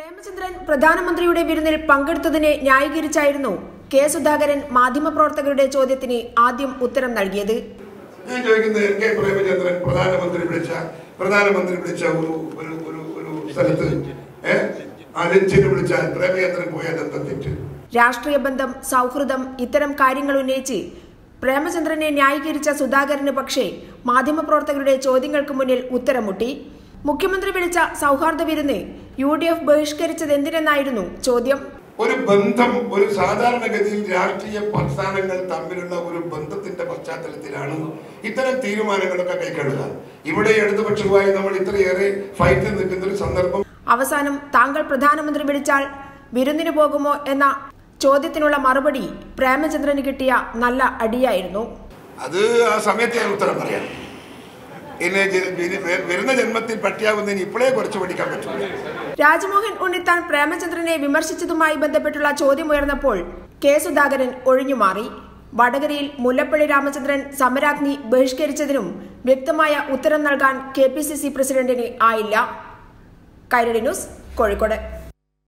പ്രേമചന്ദ്രൻ പ്രധാനമന്ത്രിയുടെ വിരുന്നിൽ പങ്കെടുത്തതിനെ ന്യായീകരിച്ചായിരുന്നു കെ സുധാകരൻ മാധ്യമപ്രവർത്തകരുടെ ചോദ്യത്തിന് ആദ്യം ഉത്തരം നൽകിയത്. ഞാൻ ചോദിക്കുന്നത് കെ പ്രേമചന്ദ്രൻ പ്രധാനമന്ത്രി വിളിച്ച പ്രധാനമന്ത്രി വിളിച്ച ഒരു ഒരു ഒരു ഒരു സ്ഥലത്ത് ലഞ്ചിന് വിളിച്ചാൽ പ്രേമചന്ദ്രൻ പോയാൽ എന്താ തെറ്റ്? രാഷ്ട്രീയ ബന്ധം സൗഹൃദം ഇത്തരം കാര്യങ്ങൾ ഉന്നയിച്ച് പ്രേമചന്ദ്രനെ ന്യായീകരിച്ച സുധാകരന് പക്ഷേ മാധ്യമപ്രവർത്തകരുടെ ചോദ്യങ്ങൾക്ക് മുന്നിൽ ഉത്തരം മുട്ടി മുഖ്യമന്ത്രി വിളിച്ച സൗഹാർദ്ദ വിരുന്ന് യു ഡി എഫ് ബഹിഷ്കരിച്ചത് എന്തിനെന്നായിരുന്നു ചോദ്യം? ഒരു ബന്ധം ഒരു സാധാരണഗതിയിൽ രാഷ്ട്രീയ പ്രസ്ഥാനങ്ങൾ തമ്മിലുള്ള ഒരു ബന്ധത്തിന്റെ പശ്ചാത്തലത്തിലാണ് ഇത്തരം തീരുമാനങ്ങളൊക്കെ കൈക്കൊള്ളുക. ഇവിടെ ഇടതുപക്ഷവുമായി നമ്മൾ ഇത്രയേറെ ഫൈറ്റ് നിൽക്കുന്ന ഒരു സന്ദർഭം അവസാനം താങ്കൾ പ്രധാനമന്ത്രി വിളിച്ചാൽ വിരുന്നിന് പോകുമോ എന്ന ചോദ്യത്തിനുള്ള മറുപടി പ്രേമചന്ദ്രന് കിട്ടിയ നല്ല അടിയായിരുന്നു. അത് ആ സമയത്ത് ഞാൻ ഉത്തരം പറയാം. എന്നെ വരുന്ന ജന്മത്തിൽ പറ്റിയാവുന്നതിന് ഇപ്പോഴേ കുറച്ച് പഠിക്കാൻ പറ്റില്ല രാജ്മോഹൻ ഉണ്ണിത്താൻ പ്രേമചന്ദ്രനെ വിമർശിച്ചതുമായി ബന്ധപ്പെട്ടുള്ള ചോദ്യമുയർന്നപ്പോൾ കെ സുധാകരൻ ഒഴിഞ്ഞുമാറി വടകരയിൽ മുല്ലപ്പള്ളി രാമചന്ദ്രൻ സമരാഗ്നി ബഹിഷ്കരിച്ചതിനും വ്യക്തമായ ഉത്തരം നൽകാൻ കെ പി സി സി പ്രസിഡന്റിന് ആയില്ല. കൈരളി ന്യൂസ് കോഴിക്കോട്.